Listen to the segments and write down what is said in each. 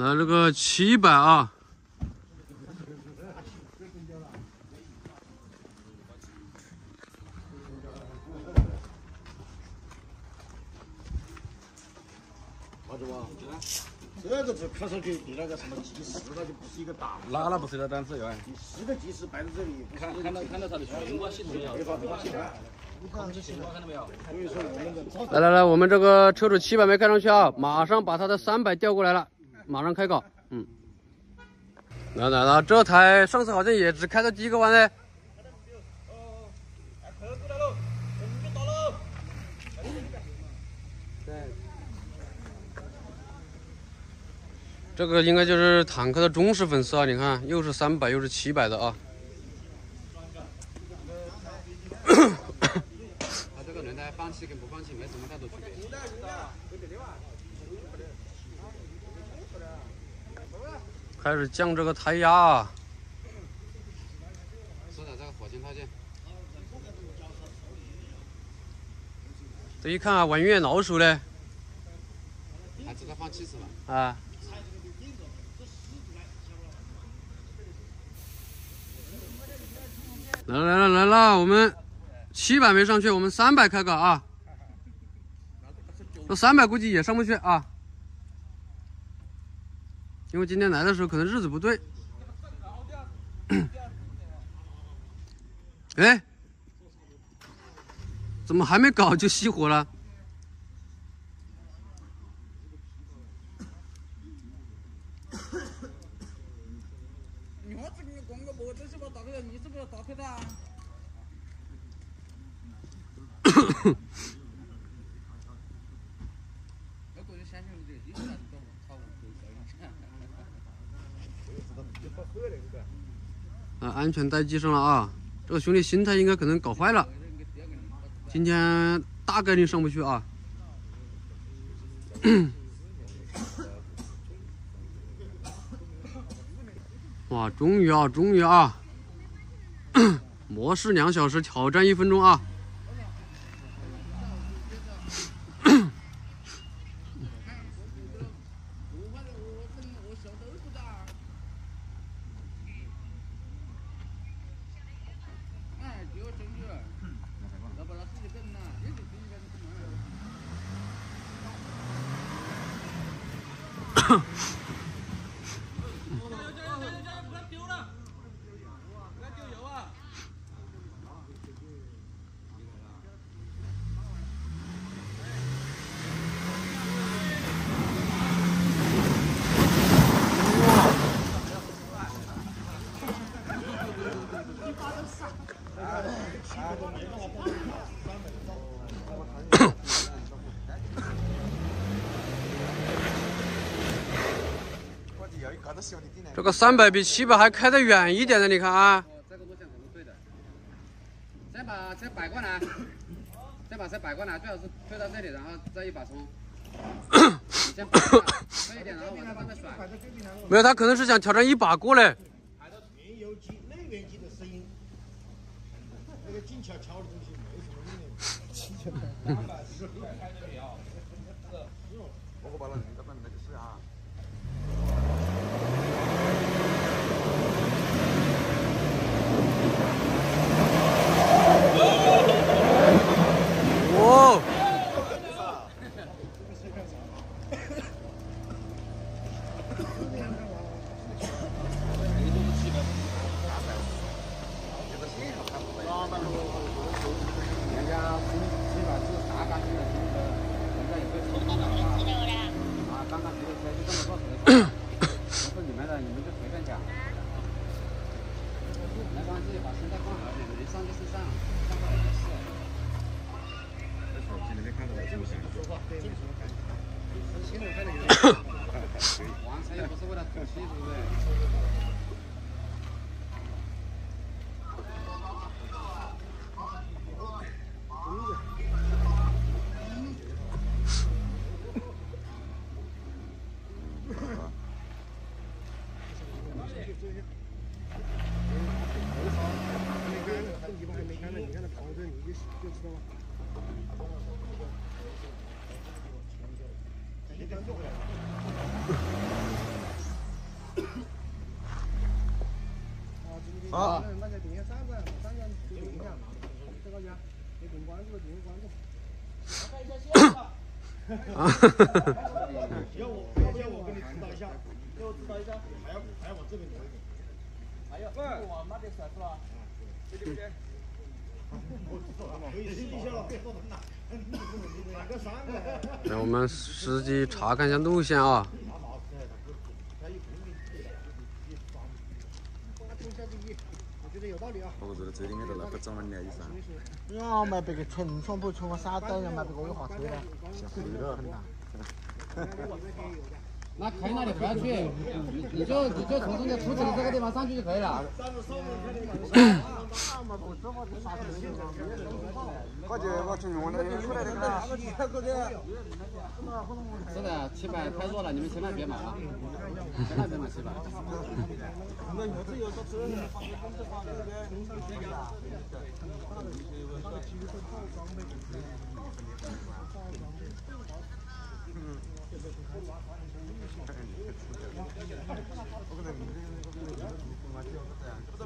来了个七百啊！啥子哇？这个就看上去比那个什么集市那就不是一个档。那那不是那档次哟。四个集市摆在这里，看看到看到它的循环系统没有？没法没法看。控制系统看到没有？来来来，我们这个车主七百没开上去啊，马上把他的三百调过来了，马上开搞。嗯。来来来，这台上次好像也只开到第一个弯嘞。这个应该就是坦克的忠实粉丝啊！你看，又是三百，又是七百的啊。它 这个轮胎放气跟不放气没什么太多区别。开始降这个胎压啊！是的，这个火星套件。这一看啊，玩越老鼠嘞。还知道放气是吧？啊。来了来了来了，我们七百没上去，我们三百开搞啊！这三百估计也上不去啊，因为今天来的时候可能日子不对。哎，怎么还没搞就熄火了？啊，安全带系上了啊！这个兄弟心态应该可能搞坏了，今天大概率上不去啊！哇，终于啊，终于啊！模式两小时，挑战一分钟啊！这个三百比七百还开得远一点的，你看啊。这个路线可能对的。先把车摆过来，先把车摆过来，最好是推到这里，然后再一把冲。你先推一点，然后往这方面甩。没有，他可能是想挑战一把过来。原油机、内燃机的声音，那个静悄悄的东西没什么用的。我把那那个那个试人家工资嘛就刚刚的停车，人家也会停车的。啊，刚刚停的车就这么坐，都是你们的，你们就随便讲。没关系，把车带放好点，上就上。在手机里面看到这么想说话，看，你吃青的肯定有。玩车又不是为了看青，对不对？好，那就点下三个，三个就点一下，这个家也点关注，点关注。啊，哈哈哈。要我要不要我给你指导一下？给我指导一下，还要还要往这边挪一点。还有，我妈的甩是吧？对对对。可以试一下了，别说他哪哪个山呢？来，我们司机查看一下路线啊。我觉得有道理啊。我觉得这里面的那个长了两以上。要买别个穿，穿不从山东要买别个有好车的，对了。那可以，那你不要去，你就你就从中间出去的这个地方上去就可以了。是的，七百太弱了，你们千万别买啊！千万别买七百。这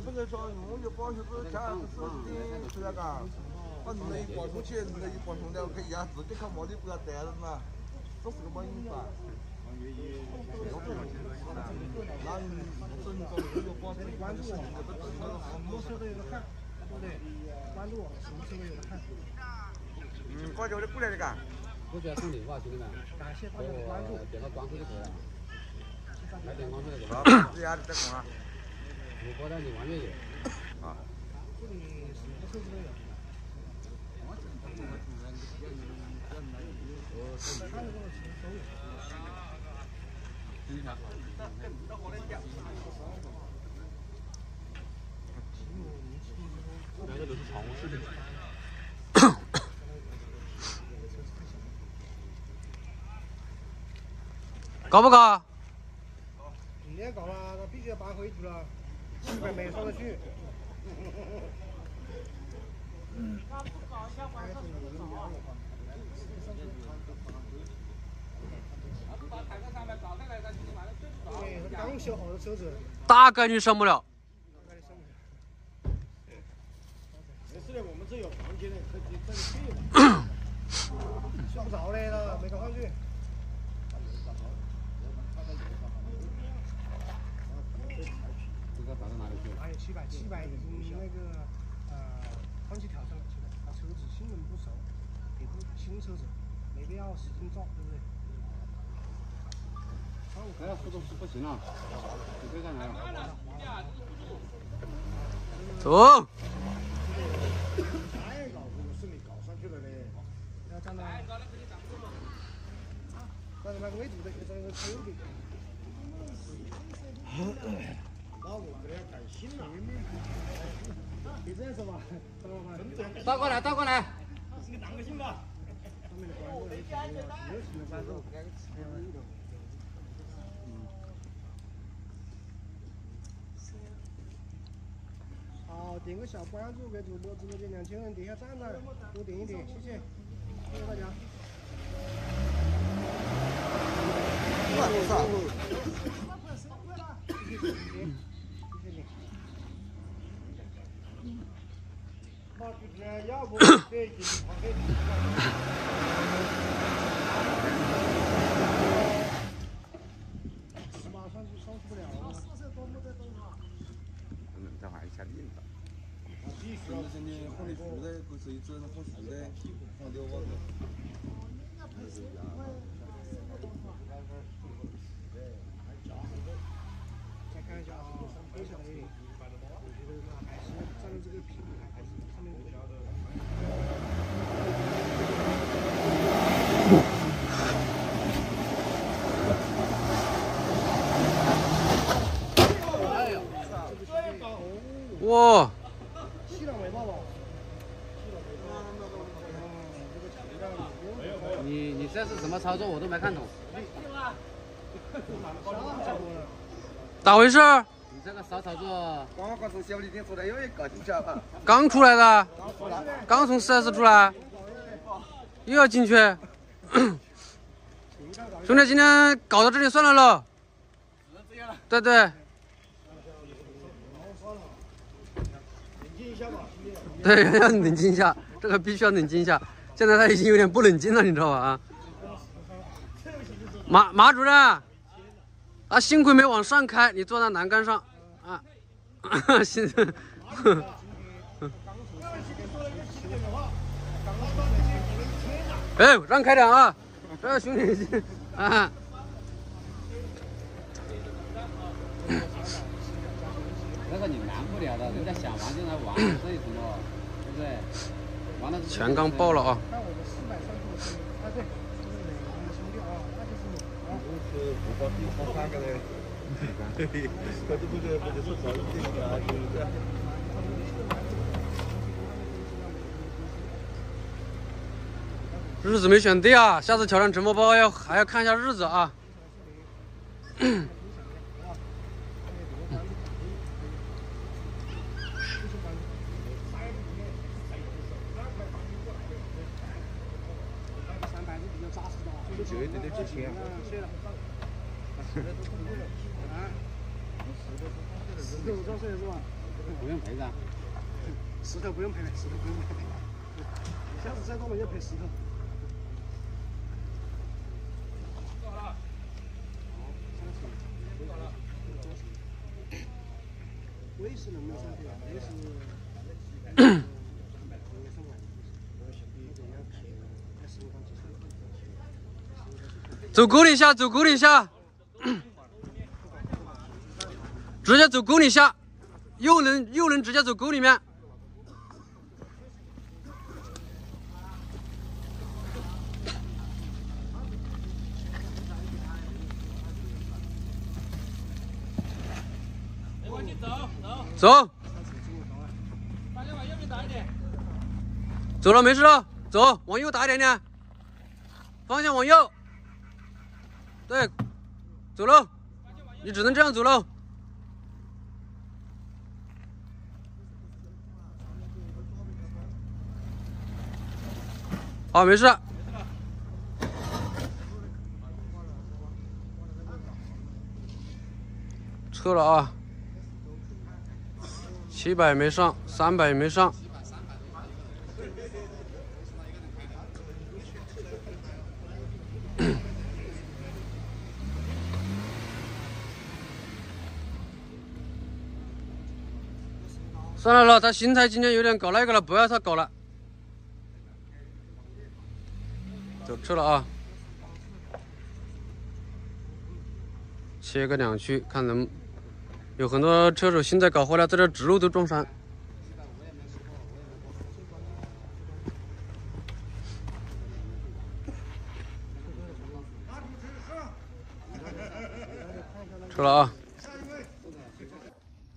本来说我就保险是加二十四的，是那个，把人一挂出去，人一挂兄弟可以呀，自己看毛的不要带人嘛，这是个蛮隐患。那你真找有保险关注我，我手都有个汗，对不对？关注我，什么时候有个汗？嗯，我叫你过来的嘎。不需要送礼物啊，兄弟们，感谢大家的关注。点个关注就可以了。来点关注就可以了。好，这样子再讲啊。主播的领完越野。啊。这里什么车子都有。高不高？今天搞了，那必须要搬回去了，基本没上得去。对，刚修好的车子，大概率上不了。没事的，我们这有房间的，可以可以去睡嘛。睡不着嘞，那没搞上去。这个打到哪里去？还有七百，七百已经那个呃放弃挑战了，现在他车子性能不熟，也不新车子，没必要使劲造，对不对？哎呀，速度是不行了，你别干了。走。太搞不是你搞上去了嘞。要站到，那他妈位置都可以站个。那我给他改新了。你这样说吧？倒过来，倒过来。是个当个性吧。上面的关注，有新的关注。好，点个小关注，给主播直播间两千人点下赞赞，多点一点，谢谢，谢谢大家。那 多少？谢谢你，谢谢你。马主持要不给给旁边。十八上就上去不了。嗯，这还下地了。必须现在现在放的树的，不是一整放的，放掉我的。再看一下啊，分享的，我觉得那还是站在这个平台还是上面比较的。哇，细了尾巴吧？你你这是什么操作？我都没看懂。咋回事？你这个啥操作？刚刚从小李店出来有一个，你知道吧？刚出来的，刚从 4S 出来，又要进去。兄弟，今天搞到这里算了喽。对对。对，要冷静一下，这个必须要冷静一下。现在他已经有点不冷静了，你知道吧？啊，马马主任，啊，幸亏没往上开，你坐在栏杆上，啊，现在，哎，让开点啊，这兄弟，啊。那个你拦不了的，人家想玩就来玩，这有什么，对不对？全刚爆了啊！日子没选对啊，下次挑战直播包要还要看一下日子啊。就一点点几千。石头多岁是吧？不用赔噻。石头不用赔了，石头不用赔。下次再过来要赔石头。卫士能不能上去？卫士。走沟里下，走沟里下，直接走沟里下，又能又能直接走沟里面。走，走了，没事了，走，往右打一点点，方向往右。对，走喽，你只能这样走喽。好，没事。撤了啊，七百没上，三百没上。算了了，他心态今天有点搞那个了，不要他搞了。撤了啊！切个两区，看能有很多车手现在搞坏了，在这直路都撞山。撤了啊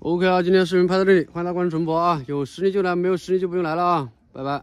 ！OK 啊，今天视频拍到这里，欢迎大家关注陈博啊，有实力就来，没有实力就不用来了啊，拜拜。